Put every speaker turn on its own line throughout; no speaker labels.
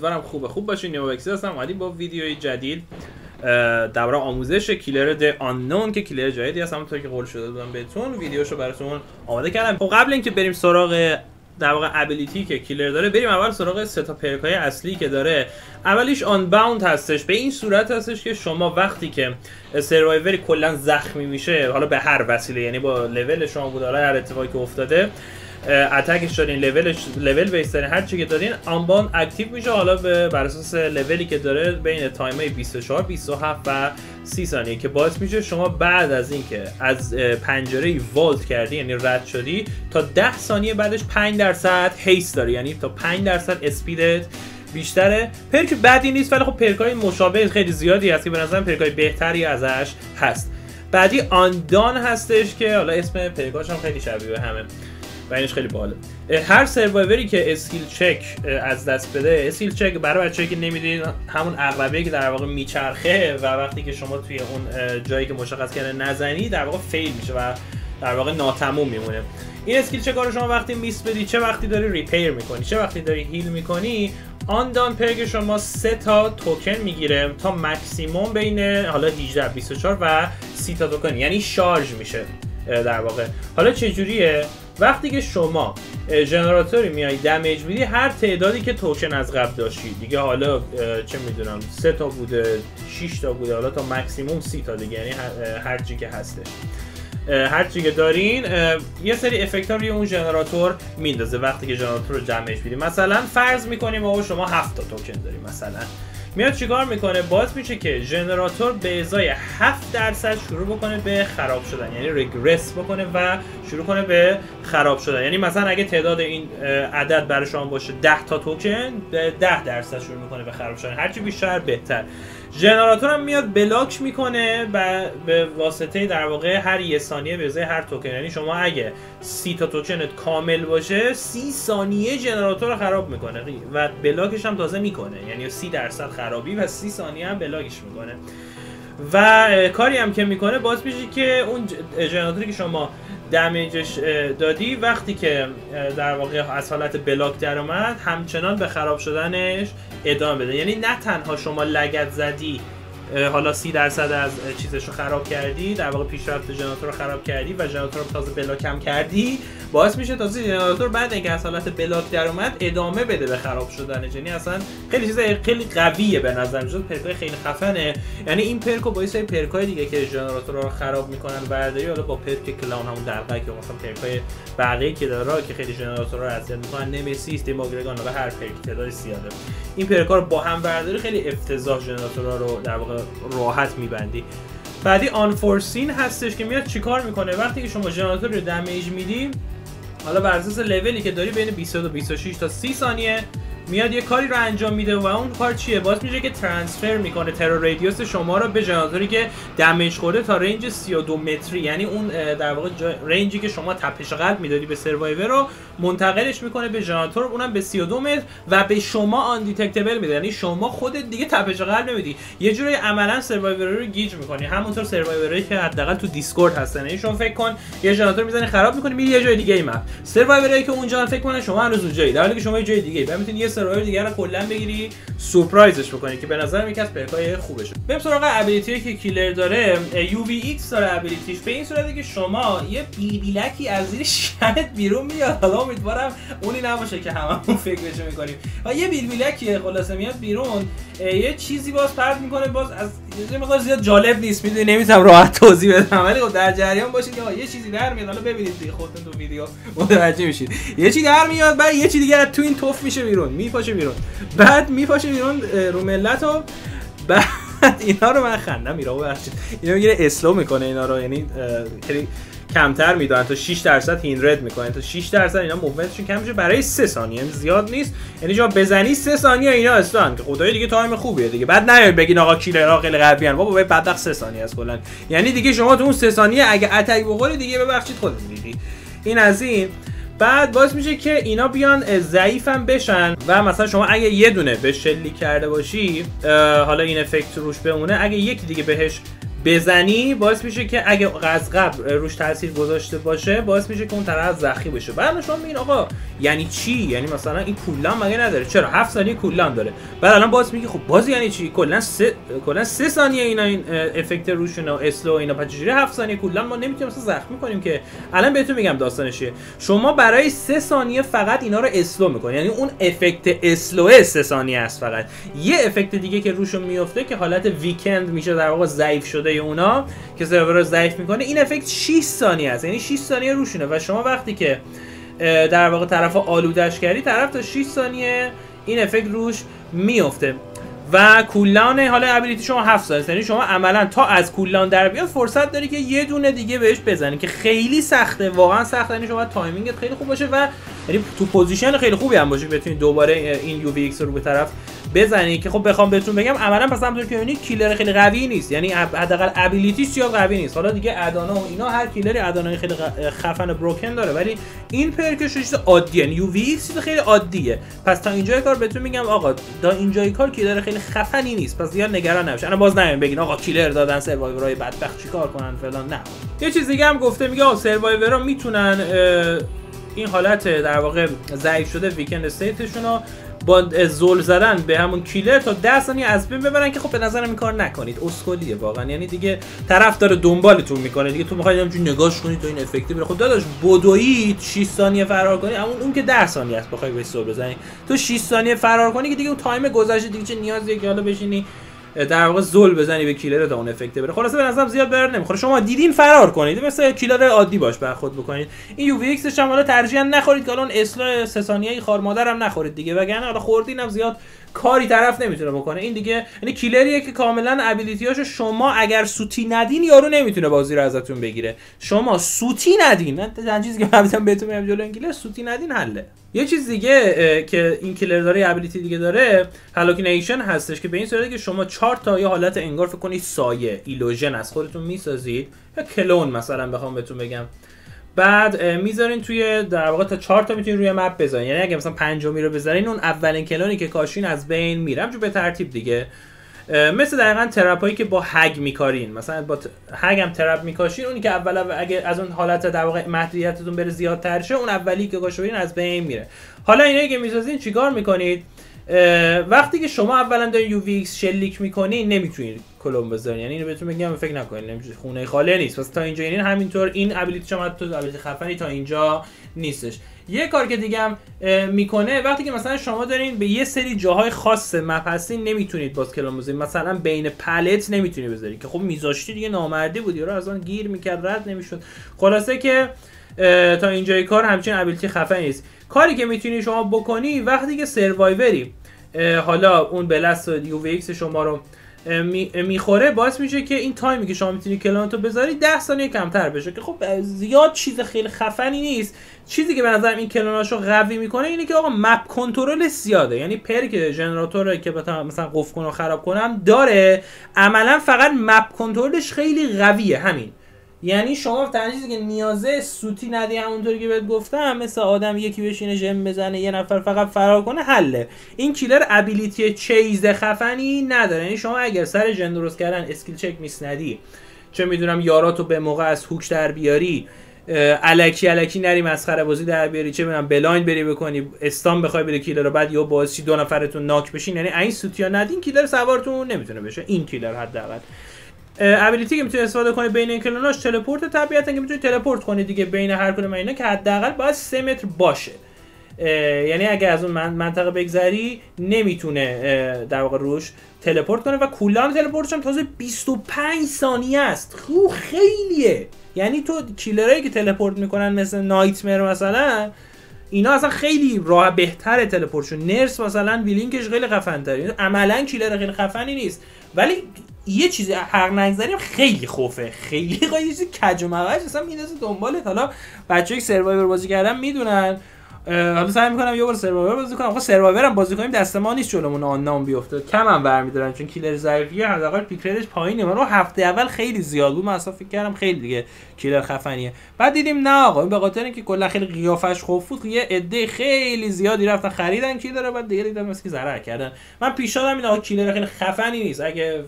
امیدوارم خوبه خوب باشین. نیوکسی هستم اومدیم با ویدیوی جدید درباره آموزش کیلر د آنون که کیلر جدیدی هست همونطور که قول شده بودم بهتون ویدیوشو براتون آماده کردم. خب قبل اینکه بریم سراغ در واقع ابیلیتی که کیلر داره بریم اول سراغ سه تا پرکای اصلی که داره. اولیش آن باوند هستش. به این صورت هستش که شما وقتی که سروایوری کلا زخمی میشه حالا به هر وسیله یعنی با لول شما بود حالا هر اتفاقی که افتاده اتکش دارین level ش level base دارین هر چی که دارین Unbound active میشه. حالا به بر اساس لولی که داره بین time های 24 27 و 30 ثانیه که باعث میشه شما بعد از اینکه از پنجره vault کردی یعنی رد شدی تا 10 ثانیه بعدش 5 درصد haste داری. یعنی تا 5 درصد speed ت بیشتره. perk بدی نیست ولی خب perk ای مشابه خیلی زیادی هست که به نظرم perk ای بهتری ازش هست. بعدی Undone هستش که حالا اسم perk اش هم خیلی شبیه همه. و اینش خیلی باحاله هر survivor ی که skill check از دست بده skill check برای بچه‌هایی که نمی‌دونید همون عقربه که در واقع میچرخه و وقتی که شما توی اون جایی که مشخص کرده نزنی در واقع fail میشه و در واقع ناتموم میمونه. این skill check رو شما وقتی miss بدی چه وقتی داری repair می‌کنی؟ چه وقتی داری heal می‌کنی؟ Undone perk شما سه تا توکن می‌گیره تا مکسیموم بین حالا 18 24 و 30 تا توکن یعنی شارژ میشه در واقع. حالا چه جوریه وقتی که شما ژنراتوری میای damage میدی هر تعدادی که توکن از قبل داشتی دیگه حالا چه می‌دونم سه تا بوده 6 تا بوده حالا تا مکسیموم 30 تا دیگه یعنی هر چی که هستش. هر چی که دارین یه سری effect روی اون ژنراتور میندازه وقتی که ژنراتور رو جمعش میدی. مثلا فرض می‌کنیم آقا شما 7 تا توکن داری مثلا. میاد چیکار می‌کنه؟ باعث میشه که ژنراتور به ازای 7 درصد شروع بکنه به خراب شدن. یعنی regress بکنه و شروع کنه به خراب شدن. یعنی مثلا اگه تعداد این عدد برای شما باشه 10 تا توکن به 10 درصد شروع می‌کنه به خراب شدن. هرچی بیشتر بهتر. ژنراتور هم میاد block می‌کنه و به واسطه در واقع هر یه ثانیه به ازای هر توکن. یعنی شما اگه سی تا توکنت کامل باشه سی ثانیه ژنراتور رو خراب می‌کنه. و block ش هم تازه می‌کنه. یعنی سی درصد خرابی و سی ثانیه هم block ش می‌کنه. و کاری هم که می‌کنه باعث میشه که اون ژنراتوری که شما damage ش دادی وقتی که در واقع از حالت block در اومد همچنان به خراب شدنش ادامه بده. یعنی نه تنها شما لگد زدی حالا سی درصد از چیزش رو خراب کردی در واقع پیشرفت ژنراتور رو خراب کردی و ژنراتور رو تازه block هم کردی باعث میشه تازه ژنراتور بعد اینکه از حالت بلاک در اومد ادامه بده به خراب شدن. یعنی اصلا خیلی چیز خیلی قویه به نظر میاد. پرکای خیلی خفنه. یعنی این پرکو با سری پرکای دیگه که ژنراتور رو خراب می‌کنن برداری حالا با پرک کلان همون درقه که مثلا پرکای بقیه که داره که خیلی ژنراتور رو اذیت می‌کنن. نمیسیس دیموگرگان و هر پرک تعداد زیاده. این پرکا رو با هم برداری خیلی افتضاح ژنراتورها رو در واقع راحت میبندی. بعدی Unforeseen هستش که میاد چیکار می‌کنه؟ وقتی که شما ژنراتور رو damage میدی حالا بر اساس لولی که داری بین 20 و 26 تا 30 ثانیه میاد یه کاری رو انجام میده و اون کار چیه؟ باعث میشه که transfer می‌کنه. terror radius شما رو به ژنراتوری که damage خورده تا range 32 متری یعنی اون در واقع range ی که شما تپش قلب می‌دادی به survivor رو منتقلش می‌کنه به ژنراتور اونم به 32 متر و به شما undetectable میده. یعنی شما خودت دیگه تپش قلب نمیدی. یه جوری عملا survivor رو گیج می‌کنی. همونطور survivor ایی که حداقل تو Discord هستن. یعنی شما فکر کن یه ژنراتور می‌زنی خراب می‌کنی میری یه جای دیگه ای map. survivor ایی که اونجا فکر کنن شما هنوز اونجایی. در حالی که شما یه جای دیگه ای می‌تونی یه survivor دیگه رو کلا بگیری سورپرایزش بکنی که به نظر یکی از perk ای خوبشه. بریم سراغ ability که killer داره. UVX داره ability ش. به این صورته که شما یه بیلبیلکی از زیر شرت بیرون میاد. حالا امیدوارم اونی نباشه که هممون فکرشو می‌کنیم. و یه بیلبیلکی خلاصه میاد بیرون. یه چیزی باز پرت می‌کنه باز از یه مقدار زیاد جالب نیست می‌دونی نمی‌تونم راحت توضیح بدم. ولی خب در جریان باشید یه چیزی در میاد. حالا ببینید دیگه خودتون تو ویدیو متوجه میشید یه چیزی در میاد بعد یه چیزی دیگه تو عین تف میشه بیرون میپاشه بیرون. بعد میپاشه بیرون رو ملت و بعد اینا رو من خندم میرا ببخشید. اینا می‌گیره slow می‌کنه اینا رو یعنی خیلی کمتر می‌دوئن. تا 6 درصد hindered می‌کنن. تا 6 درصد اینا movement شون کم میشه. برای 3 ثانیه. زیاد نیست. یعنی شما بزنی 3 ثانیه اینا هستن. که خدایی دیگه time خوبیه دیگه. بعد نیاید بگین آقا killer ها خیلی قوی ان بابا بدبخت 3 ثانیه است کلا. یعنی دیگه شما تو اون 3 ثانیه اگه اتک بخوری دیگه ببخشید خودتون دیدی این از این. بعد باعث میشه که اینا بیان ضعیفم بشن. و مثلا شما اگه یه دونه به شلیک کرده باشی حالا این افکت روش بمونه. اگه یکی دیگه بهش بزنی باعث میشه که اگه از قبل روش تاثیر گذاشته باشه باعث میشه که اون طرف زخمی بشه. بعد شما میگین آقا یعنی چی؟ یعنی مثلا این کولان مگه نداره؟ چرا؟ 7 ثانیه کولان داره. بعد الان باز میگه خب باز یعنی چی؟ کلا 3 کلا 3 ثانیه اینا این افکت روشون و slow اینا پس چجوری 7 ثانیه cooldown ما نمی‌تونیم مثلا زخمی کنیم که. الان بهتون میگم داستانش شما برای 3 ثانیه فقط اینا رو slow می‌کنی. یعنی اون افکت slow 3 ثانیه است فقط. یه افکت دیگه که روشون میفته که حالت weakened میشه در واقع ضعیف شده اونا که survivor رو ضعیف می‌کنه این افکت 6 ثانیه است. یعنی 6 ثانیه روشونه و شما وقتی که در واقع طرف آلودش کردی طرف تا 6 ثانیه این افکت روش میفته و cooldown حالا ability شما 7 ثانیه یعنی شما عملا تا از cooldown در بیاد فرصت داری که یه دونه دیگه بهش بزنی که خیلی سخته. واقعا سخته. یعنی شما timing ت خیلی خوب باشه و یعنی تو position خیلی خوبی هم باشه بتونید دوباره این UVX رو به طرف بزنی که خب بخوام بهتون بگم عملا پس همونطور که می‌بینید killer خیلی قوی نیست. یعنی حداقل ability ش زیاد قوی نیست. حالا دیگه add-on ا و اینا هر killer ی add-on ای خیلی خفن broken داره. ولی این پرکش چیز عادیه یو وی خیلی عادیه. پس تا اینجای کار بهتون میگم آقا تا اینجای کار کیلر خیلی خفنی نیست. پس زیاد نگران نباش انا باز نمیم بگین آقا کیلر دادن سروایورای بدبخت چیکار کنن فلان. نه. یه چیز دیگه هم گفته میگه آقا سروایورا می‌تونن این حالت در واقع ضعیف شده ویکند استیتشون رو با زول زدن به همون کیلر تا 10 ثانیه از بین ببرن که خب به نظرم این کار نکنید. اسکلیه واقعا. یعنی دیگه طرف داره دنبالتون می‌کنه. دیگه تو می‌خواید همینجوری نگاش کنید تا این افکتی بره. خب داداش بدویی 6 ثانیه فرار کنی. اما اون که 10 ثانیه است بخوای به زول بزنی. تو 6 ثانیه فرار کنی که دیگه اون time گذشته دیگه چه نیازیه که حالا بشینی در واقع زل بزنی به killer تا اون افکت بره. خلاصه به نظرم زیاد بر نمی‌خوره شما دیدین فرار کنید. مثل killer عادی باش برخورد بکنید. این UVX ش هم حالا ترجیحاً نخورید که الان slow سه ثانیه‌ای خار مادرم نخورید دیگه. وگرنه حالا خوردینم زیاد کاری طرف نمی‌تونه بکنه. این دیگه یعنی killer یه که کاملا ability یاشو شما اگر سوتی ندین یارو نمی‌تونه بازی رو ازتون بگیره. شما سوتی ندین. من چیزی که بهتون میگم جلو این سوتی ندین حله. یه چیز دیگه که این killer داره ability دیگه داره hallucination هستش که به این صورته که شما چهار تا یه حالت انگار فکر کنید سایه illusion از خودتون می‌سازید. یا کلون مثلا بخوام بهتون بگم. بعد می‌ذارین توی در واقع تا 4 تا می‌تونین روی map بذارین یعنی اگه مثلا پنجمی رو بذارین اون اولین کلونی که کاشین از بین میره همچون به ترتیب دیگه. مثل دقیقا trap هایی که با هگ میکارین. مثلا با هگ هم trap میکاشین اونی که اول اگه از اون حالت در واقع محدودیتتون بره زیادتر شه اون اولی که کاشین از بین میره. حالا اینایی که می‌سازین چیکار می‌کنید؟ وقتی که شما اولا دارین UVX شلیک می‌کنین نمی‌تونید کلم بذارین. یعنی اینو بهتون میگم فکر نکنین نمیشه خونه خاله نیست. پس تا اینجا یعنی همینطور این ability شما تو ability خفنی تا اینجا نیستش. یه کار که دیگه هم می‌کنه وقتی که مثلا شما دارین به یه سری جاهای خاص map هستین نمی‌تونید باز کلام بزنید مثلا بین pallet نمی‌تونی بذاری که خب میذاشتی دیگه نامردی بود. رو از اون گیر می‌کرد رد نمی‌شد. خلاصه که تا اینجای کار همچین ابیلیتی خفنی نیست. کاری که می‌تونی شما بکنی وقتی که سروایوری حالا اون بلست یو وی شما رو می‌خوره باعث میشه که این تایمی که شما می‌تونی کلانتو بذاری 10 ثانیه کمتر بشه که خب زیاد چیز خیلی خفنی نیست. چیزی که به نظرم این کلوناشو قوی می‌کنه اینه که آقا مپ کنترل زیاده. یعنی پرک جنراتور که مثلا قفل کنه خراب کنم داره. عملا فقط map control ش خیلی قویه همین. یعنی شما تنها چیزی که نیازه سوتی ندی همونطوری که بهت گفتم مثل آدم یکی بشینه جم بزنه یه نفر فقط فرار کنه حله. این killer ability چیز خفنی نداره. یعنی شما اگر سر gen درست کردن skill check miss ندی چه می‌دونم یاراتو به موقع از hook در بیاری الکی الکی نری مسخره بازی در بیاری چه می‌دونم blind بری بکنی stun بخوای بری killer رو بعد یا باعث دو نفرتون knock بشین. یعنی این سوتیا ندین killer سوارتون نمی‌تونه بشه. این killer حداقل. ابیلیتی که می‌تونی استفاده کنی بین این کلوناش تلپورت طبیعتا که می‌تونی تلپورت کنی دیگه بین هر کدوم اینا که حداقل باید 3 متر باشه. یعنی اگه از اون منطقه بگذری نمی‌تونه در واقع روش تلپورت کنه و کولان تلپورتش هم تازه 25 ثانیه است. خو خیلیه. یعنی تو کیلرایی که تلپورت می‌کنن مثل نایتمر مثلا اینا اصلا خیلی راه بهتره تلپورتشون نرس مثلا ویلینکش خیلی خفن تره عملا کیلر خیلی خفنی نیست. ولی یه چیزی حق نگذاریم خیلی خوفه. خیلی یه چیزی کج و مغش اصلا میندازه دنبالت. حالا که سروایور بازی کردن می‌دونن. حالا سعی می‌کنم یه بار سروایور بازی کنم. آقا سروایور هم بازی کنیم دست ما نیست جلومون آن نام بیفته. کم هم برمیدارن چون کیلر ضعیفیه حداقل پیک ریتش پایینه. من رو هفته اول خیلی زیاد بود. من اصلا فکر کردم خیلی دیگه کیلر خفنیه. بعد دیدیم نه آقا به خاطر اینکه کلا خیلی قیافش خوب بود یه عده خیلی زیادی رفتن خریدن کیلر بعد دیگه دیدم مثل ضرر کردن. من پیشنهادم این آقا killer خیلی خفنی نیست. اگه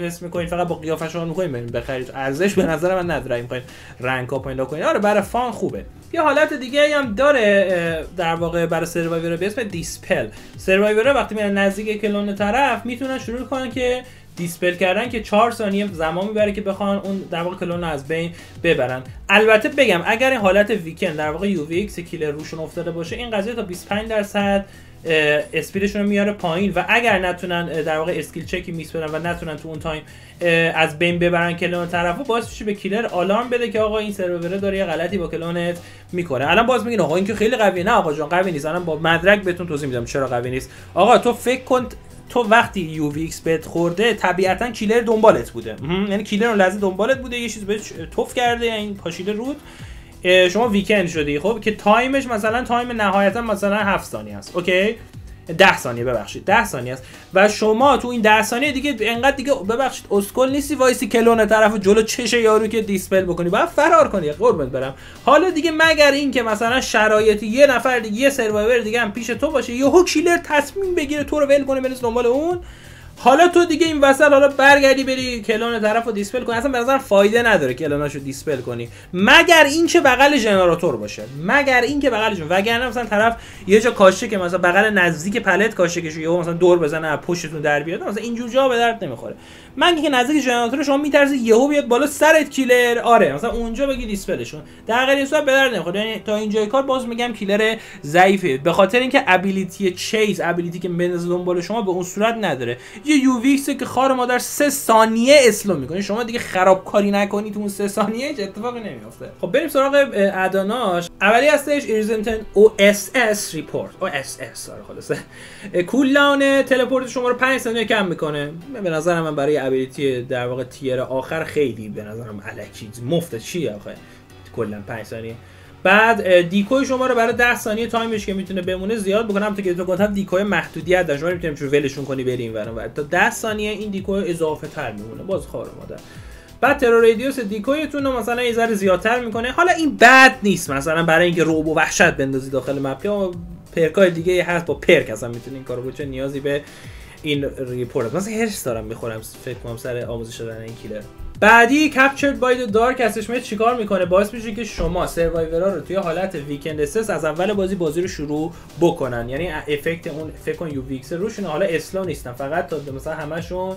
حس می‌کنید فقط با قیافش رو می‌کنید بریم بخرید. ارزش به نظر من نداره. می‌خواید رنگ ها پیدا کنید آره برای fun خوبه. یه حالت دیگه هم داره در واقع برای survivor به اسم dispel. survivor وقتی میرن نزدیک کلون طرف می‌تونن شروع کنن که dispel کردن که 4 ثانیه زمان می‌بره که بخوان اون در واقع کلون رو از بین ببرن. البته بگم اگر این حالت weakened در واقع UVX killer روشون افتاده باشه این قضیه تا 25 درصد speed شون رو میاره پایین و اگر نتونن در واقع skill check ی miss بدن و نتونن تو اون time از بین ببرن کلون طرفو باعث میشه به killer آلارم بده که آقا این survivor ه داره یه غلطی با کلونت می‌کنه. الان باز میگین آقا این که خیلی قویه. نه آقا جان قوی نیست. الان با مدرک بهتون توضیح میدم چرا قوی نیست. آقا تو فکر کن تو وقتی UVX بهت خورده طبیعتا killer دنبالت بوده. یعنی killer اون لحظه دنبالت بوده یه چیز بهت توف کرده این پاشیده روت. شما weakened شدی خب؟ که time ش مثلا time نهایتا مثلا 7 ثانیه است okay؟ 10 ثانیه ببخشید 10 ثانیه است. و شما تو این 10 ثانیه دیگه انقدر دیگه ببخشید اسکل نیستی وایسی کلون طرف جلو چش یارو که dispel بکنی. باید فرار کنی قربونت برم. حالا دیگه مگر این که مثلا شرایطی یه نفر دیگه یه survivor دیگه هم پیش تو باشه یهو killer تصمیم بگیره تو رو ول کنه بنز دنبال اون؟ حالا تو دیگه این وسط حالا برگردی بری کلون طرف رو dispel کنی. اصلا به نظر فایده نداره clone اشو dispel کنی. مگر اینکه بغل ژنراتور باشه. مگر اینکه بغلش وگرنه مثلا طرف یه جا کاشه که مثلا بغل نزدیک pallet کاشه که یهو مثلا دور بزنه پشتتون در بیاد. مثلا اینجور جا به درد نمی‌خوره. من که نزدیک ژنراتور شما میترسی یهو بیاد بالا سرت killer؟ آره مثلا اونجا بگی dispel شون در غیر صورت به درد نمی‌خوره. یعنی تا اینجای کار باز میگم killer ضعیفه. به خاطر اینکه ability چیز ability که بنز دنبال شما به اون صورت نداره. یه UVX که خار مادر سه ثانیه slow می‌کنه. شما دیگه خرابکاری نکنی تو اون سه ثانیه هیچ اتفاقی نمیافته. خب بریم سراغ add-on اش. اولی هستش ایرزنتن او اس اس ریپورت او اس اس آره خلاصه. cooldown teleport شما رو 5 ثانیه کم می‌کنه. به نظر من برای ability در واقع تیر آخر خیلی به نظرم الکی مفت چیه آخه؟ کلا 5 ثانیه. بعد decoy شما رو برای 10 ثانیه time ش که می‌تونه بمونه زیاد بکنم تا که تو گفتم decoy محدودیت داره شما می‌تونیم چون ولشون کنی بریم ور تا 10 ثانیه این decoy اضافه تر میمونه. باز خار مادر. بعد terror radius decoy تون رو مثلا یه ذره زیادتر می‌کنه. حالا این بد نیست مثلا برای اینکه رعب و وحشت بندازی داخل map یا perk ای دیگه هست با perk اصلا می‌تونی این کارو بکنی. نیازی به این report مثلا حرص دارم می‌خورم فکر کنم سر آموزش دادن این killer. بعدی Captured by Dark هستش. میاد چیکار می‌کنه؟ باعث میشه که شما survivor ا رو توی حالت weakened state از اول بازی بازی رو شروع بکنن. یعنی effect اون فکر کن UVX روشون حالا slow نیستن. فقط تا مثلا همشون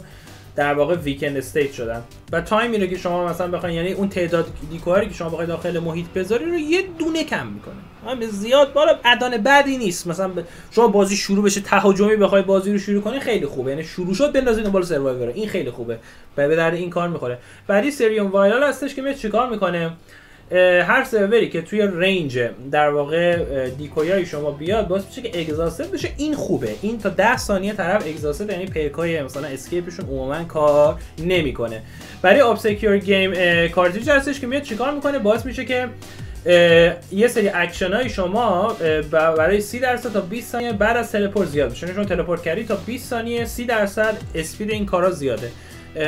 در واقع weakened state شدن. و تایمی رو که شما مثلا بخواید یعنی اون تعداد decoy هایی که شما بخواید داخل محیط بذاری رو یه دونه کم می‌کنه. هم زیاد بالا add-on ه بدی نیست. مثلا شما بازی شروع بشه تهاجمی بخوای بازی رو شروع کنی خیلی خوبه. یعنی شروع شد بندازید دنبال survivor. این خیلی خوبه. به در این کار می‌خوره. بعدی Serum Vial هستش که میاد چیکار می‌کنه؟ هر survivor ی که توی range در واقع decoy ای شما بیاد باعث میشه که exhausted بشه. این خوبه. این تا 10 ثانیه طرف exhausted یعنی perk ای مثلا escape شون عموما کار نمی‌کنه. بعدی Obscure Game Cartridge هستش که میاد چیکار می‌کنه؟ باعث میشه که یه سری اکشن های شما برای 30 درصد تا 20 ثانیه بعد از teleport زیاد بشه شما teleport کردی تا 20 ثانیه 30 درصد speed این کارا زیاده.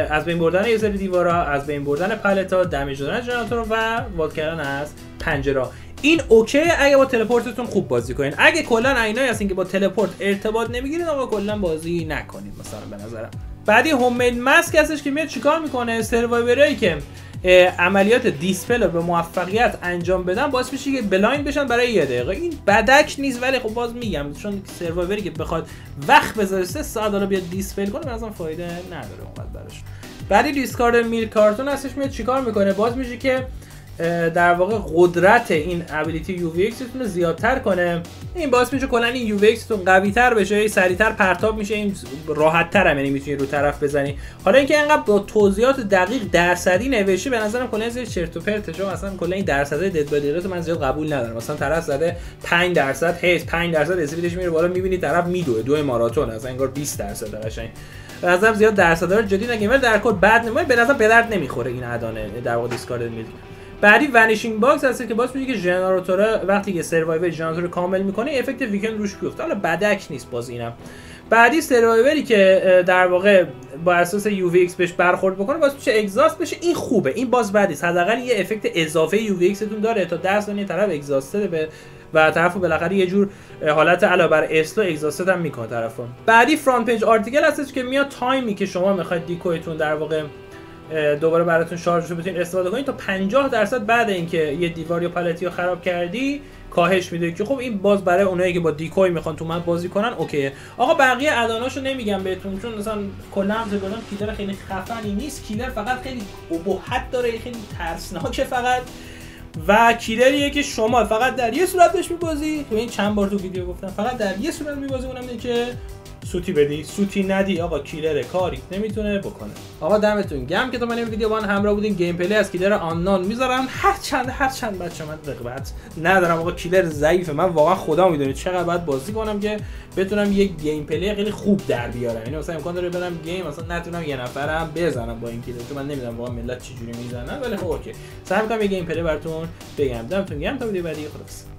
از بین بردن یه سری دیوارا از بین بردن pallet ا damage دادن generator و واد کردن از پنجره این اوکی اگه با teleport تون خوب بازی کنین. اگه کلا اینایی هستین که با teleport ارتباط نمی‌گیرین آقا کلا بازی نکنید مثلا به نظرم. بعدی Homemade Mask هستش که میاد چیکار می‌کنه؟ survivor ایی که عملیات dispel رو به موفقیت انجام بدن باعث میشه که blind بشن برای یه دقیقه. این بدک نیست ولی خب باز میگم چون survivor ی که بخواد وقت بذاره سه ساعت حالا بیاد dispel کنه مثلا فایده نداره اونقدر براش. بعدی Discarded Milk Carton هستش میاد چیکار می‌کنه؟ باعث میشه که در واقع قدرت این ability UV رو زیادتر کنه. این باعث میشه کلا این UV قوی تر بشه سریعتر پرتاب میشه این راحت تر هم یعنی می‌تونی رو طرف بزنی. حالا اینکه اینقدر با توضیحات دقیق درصدی نوشته به نظرم کلا زیر چرت و پرت چون اصلا کلا این درصدای دد بادی من زیاد قبول ندارم. مثلا طرف زده 5 درصد هیس 5 درصد اسپیدش میره بالا می‌بینی طرف میدوه دو ماراتون اصلا انگار 20 درصد قشنگ. به نظرم زیاد درصد رو جدی نگیم در کد بعد نمیاد به نظر به درد نمی‌خوره این ادانه در واقع دیسکارد میل بعدی ونیشینگ باکس هست که باعث میشه که ژنراتور وقتی که سروایور ژنراتور کامل می‌کنه افکت ویکند روش بیفته. حالا بدک نیست باز اینم. بعدی survivor ی که در واقع با اساس UVX بهش برخورد بکنه باعث میشه exhaust بشه. این خوبه. این باز بعدی حداقل یه effect اضافه UVX تون داره تا 10 ثانیه طرف exhaust ه به و طرفو بالاخره یه جور حالت علاوه بر slow exhaust هم می‌کنه طرفو. بعدی Front-Page Article هستش که میاد تایمی که شما می‌خواید decoy تون در واقع دوباره براتون شارژ رو بتونید استفاده کنید تا 50 درصد بعد اینکه یه دیوار یا pallet ی رو خراب کردی کاهش میده که خب این باز برای اونایی که با decoy می‌خوان تو من بازی کنن okay ه. آقا بقیه add-on اشو نمیگم بهتون چون مثلا کلا هم killer خیلی خفنی نیست. killer فقط خیلی ابهت داره خیلی ترسناکه فقط. و killer یه که شما فقط در یه صورت بهش میبازی. تو این چند بار تو ویدیو گفتم فقط در یه صورت میبازی. اونم اینه که سوتی بدی؟ سوتی ندی؟ آقا killer کاری نمی‌تونه بکنه. آقا دمتون گرم که تا من این ویدیو با همراه بودین. gameplay از killer Unknown می‌ذارم. هر چند هر چند بچه من رغبت ندارم. آقا killer ضعیفه من واقعا خدا می‌دونه چقدر باید بازی کنم که بتونم یک gameplay خیلی خوب در بیارم. یعنی مثلا امکان داره برم game مثلا نتونم یه نفرم بزنم با این killer. تو من نمی‌دونم واقعا ملت چجوری می‌زنن ولی خب okay. سعی می‌کنم یه gameplay براتون بگم. دمتون گرم. تا ویدیو بعدی. خلاص